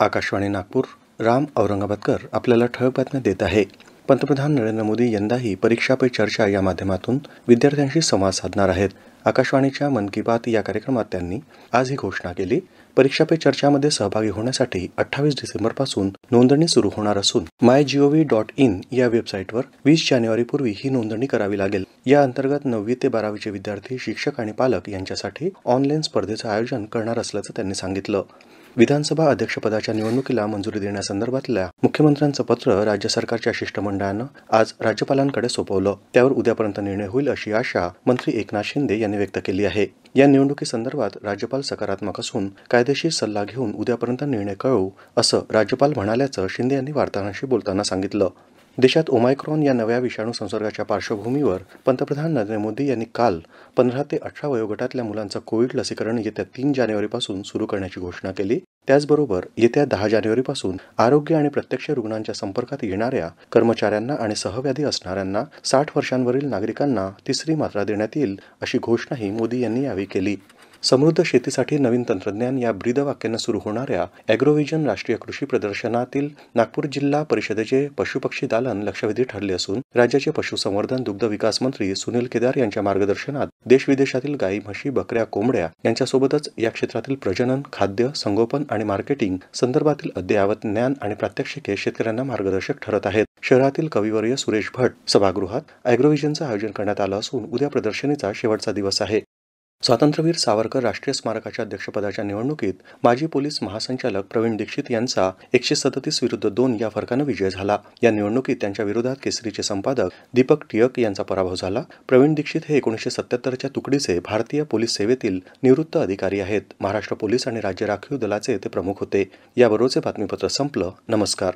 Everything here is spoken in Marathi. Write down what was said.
आकाशवाणी नागपूर राम औरंगाबादकर आपल्याला ठळक बातम्या देत आहे. पंतप्रधान नरेंद्र मोदी यंदाही परीक्षा पे चर्चा या माध्यमातून विद्यार्थ्यांशी संवाद साधणार आहेत. आकाशवाणीच्या मन की बात या कार्यक्रमात त्यांनी आज ही घोषणा केली. परीक्षा पे चर्चामध्ये सहभागी होण्यासाठी अठ्ठावीस डिसेंबरपासून नोंदणी सुरू होणार असून माय जीओव्ही डॉट इन या वेबसाईटवर वीस जानेवारीपूर्वी ही नोंदणी करावी लागेल. या अंतर्गत नववी ते बारावीचे विद्यार्थी शिक्षक आणि पालक यांच्यासाठी ऑनलाईन स्पर्धेचं आयोजन करणार असल्याचं त्यांनी सांगितलं. विधानसभा अध्यक्षपदाच्या निवडणुकीला मंजुरी देण्यासंदर्भातल्या मुख्यमंत्र्यांचं पत्र राज्य सरकारच्या शिष्टमंडळानं आज राज्यपालांकडे सोपवलं. त्यावर उद्यापर्यंत निर्णय होईल अशी आशा मंत्री एकनाथ शिंदे यांनी व्यक्त केली आहे. या निवडणुकीसंदर्भात राज्यपाल सकारात्मक असून कायदेशीर सल्ला घेऊन उद्यापर्यंत निर्णय कळवू असं राज्यपाल म्हणाल्याचं शिंदे यांनी वार्ताहरांशी बोलताना सांगितलं. देशात ओमायक्रॉन या नव्या विषाणू संसर्गाच्या पार्श्वभूमीवर पंतप्रधान नरेंद्र मोदी यांनी काल पंधरा ते अठरा वयोगटातल्या मुलांचं कोविड लसीकरण येत्या तीन जानेवारीपासून सुरू करण्याची घोषणा केली. त्याचबरोबर येत्या दहा जानेवारीपासून आरोग्य आणि प्रत्यक्ष रुग्णांच्या संपर्कात येणाऱ्या कर्मचाऱ्यांना आणि सहव्याधी असणाऱ्यांना साठ वर्षांवरील नागरिकांना तिसरी मात्रा देण्यात येईल अशी घोषणाही मोदी यांनी यावेळी केली. समृद्ध शेतीसाठी नवीन तंत्रज्ञान या ब्रीदवाक्यानं सुरू होणाऱ्या अॅग्रोव्हिजन राष्ट्रीय कृषी प्रदर्शनातील नागपूर जिल्हा परिषदेचे पशुपक्षी दालन लक्षवेधी ठरले असून राज्याचे पशुसंवर्धन दुग्ध विकास मंत्री सुनील केदार यांच्या मार्गदर्शनात देशविदेशातील गायी म्हशी बकऱ्या कोंबड्या यांच्यासोबतच या क्षेत्रातील प्रजनन खाद्य संगोपन आणि मार्केटिंग संदर्भातील अद्ययावत ज्ञान आणि प्रात्यक्षिके शेतकऱ्यांना मार्गदर्शक ठरत आहेत. शहरातील कविवर्य सुरेश भट सभागृहात अॅग्रोव्हिजनचं आयोजन करण्यात आलं असून उद्या प्रदर्शनीचा शेवटचा दिवस आहे. स्वातंत्र्यवीर सावरकर राष्ट्रीय स्मारकाच्या अध्यक्षपदाच्या निवडणुकीत माजी पोलीस महासंचालक प्रवीण दीक्षित यांचा एकशे सदतीस विरुद्ध दोन या फरकानं विजय झाला. या निवडणुकीत त्यांच्या विरोधात केसरीचे संपादक दीपक टिळक यांचा पराभव झाला. प्रवीण दीक्षित हे एकोणीसशे सत्याहत्तरच्या तुकडीचे भारतीय पोलीस सेवेतील निवृत्त अधिकारी आहेत. महाराष्ट्र पोलीस आणि राज्य राखीव दलाचे ते प्रमुख होते. याबरोबरचे बातमीपत्र संपलं. नमस्कार.